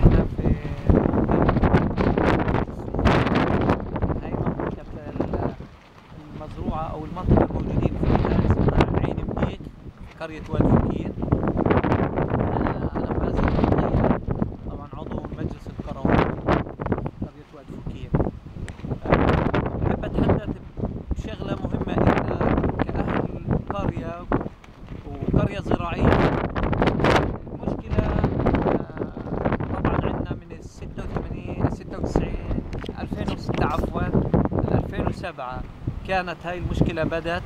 إحنا في هاي المزروعة أو المنطقة الموجودين فيها اسمها عين مديك قرية واد آه، القروي قرية آه، مهمة كأهل قرية وقرية زراعية المشكلة آه، طبعا عندنا من ال 86 96 2006 عفوا 2007 كانت هاي المشكلة بدت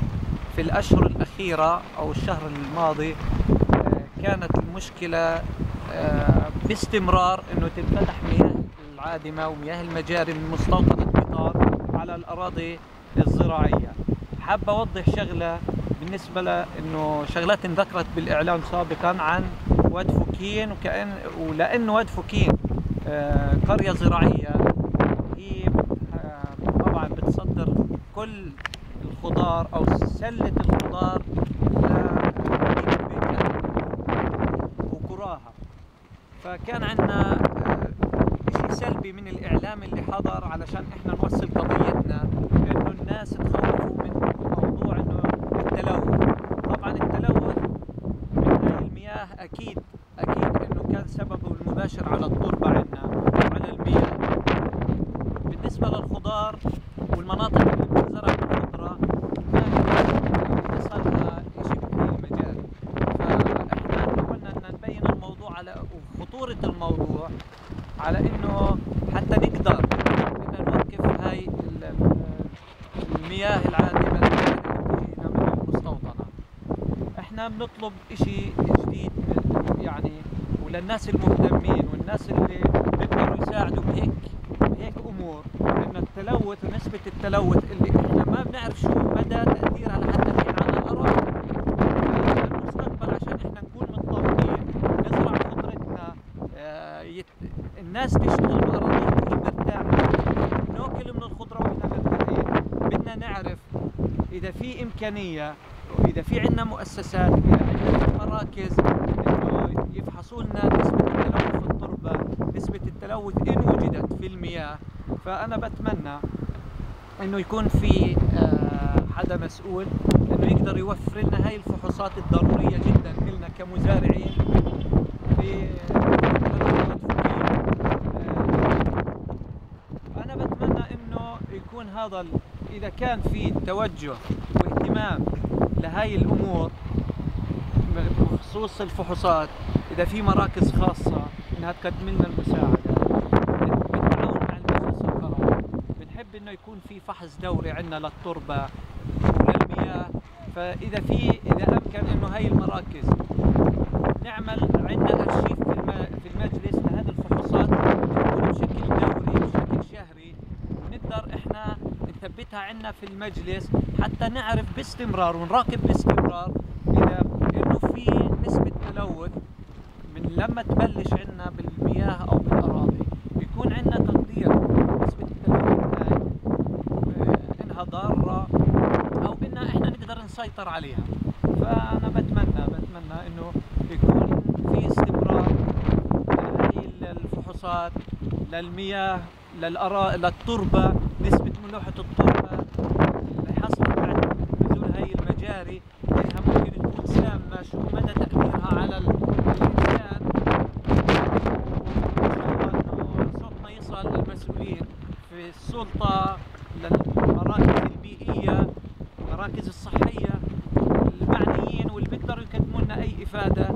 في الأشهر الأخيرة أو الشهر الماضي. آه، كانت المشكلة آه، باستمرار إنه تنفتح مياه العادمة ومياه المجاري من مستوطنة بطار على الأراضي الزراعية. حاب أوضح شغلة بالنسبة لأنه شغلات انذكرت بالإعلام سابقا عن واد فوكين وكأن ولأنه واد فوكين آه، قرية زراعية هي آه، طبعا بتصدر كل الخضار أو سلة الخضار وقراها فكان عندنا شيء سلبي من الإعلام اللي حضر علشان إحنا نوصل قضيتنا إنه الناس تخوفوا من موضوع إنه التلوث. طبعا التلوث من المياه أكيد أكيد إنه كان سببه المباشر على التربة عندنا وعلى المياه. بالنسبة للخضار والمناطق اللي بتنزرع الخضرة ما وصلها شيء بهاي المجال فاحنا حاولنا ان نبين الموضوع على وخطورة الموضوع على إنه حتى نقدر ان نوقف هاي ال- المياه العادمة اللي من المستوطنة إحنا بنطلب إشي جديد يعني وللناس المهتمين والناس اللي بيقدروا يساعدوا بهيك بهيك أمور. انه التلوث ونسبة التلوث اللي إحنا ما بنعرف شو مدى الناس تشتغل بأراضيها وهي مرتاحة ناكل من الخضرة وإحنا مرتاحين بدنا نعرف إذا في إمكانية وإذا في عندنا مؤسسات إذا عندنا مراكز إنه يفحصوا لنا نسبة التلوث في التربة نسبة التلوث إن وجدت في المياه. فأنا بتمنى إنه يكون في آه، حدا مسؤول إنه يقدر يوفر لنا هاي الفحوصات الضرورية جدا. لنا كمزارعين في آه، أنا بتمنى انه يكون هذا إذا كان في توجه واهتمام لهاي الأمور بخصوص الفحوصات إذا في مراكز خاصة إنها تقدم لنا المساعدة بالتعاون مع المجلس القروي بنحب إنه يكون في فحص دوري عندنا للتربة وللمياه فإذا في إذا أمكن إنه هاي المراكز نعمل عندنا ارشيف في الم- في المجلس لهذه الفحوصات تكون بشكل دوري بشكل شهري ونقدر إحنا نثبتها عندنا في المجلس حتى نعرف باستمرار ونراقب باستمرار اذا انه في نسبة تلوث من لما تبلش عندنا بالمياه أو بالأراضي. بيكون عندنا تقدير نسبة التلوث هاي آه، إنها ضارة أو إنها إحنا نقدر نسيطر عليها. فأنا بتمنى بتمنى إنه يكون في استمرار لهي الفحوصات للمياه للأراء للتربة ملوحة التربة اللي حصلت بعد نزول هاي المجاري انها ممكن تكون سامة شو مدى تأثيرها على ال- الإنسان. إنه صوتنا يصل للمسؤولين في السلطة للمراكز البيئية المراكز الصحية المعنيين واللي بيقدروا يقدموا لنا أي إفادة.